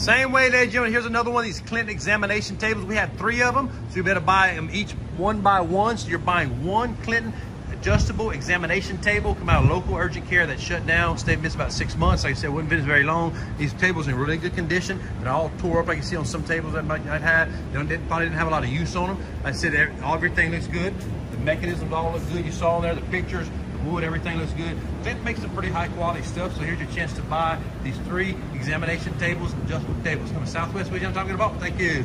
Same way, ladies and gentlemen, here's another one of these Clinton examination tables. We had three of them, so you better buy them each one by one. So you're buying one Clinton adjustable examination table, come out of local urgent care that shut down, stayed missed about six months. Like I said, wouldn't been very long. These tables in really good condition. They're all tore up like you see on some tables that might not have. They didn't, probably didn't have a lot of use on them. Like I said, everything looks good. The mechanisms all look good. You saw there the pictures, wood, everything looks good. It makes some pretty high quality stuff. So here's your chance to buy these three examination tables, adjustable tables. Coming Southwest, what I'm talking about. Thank you.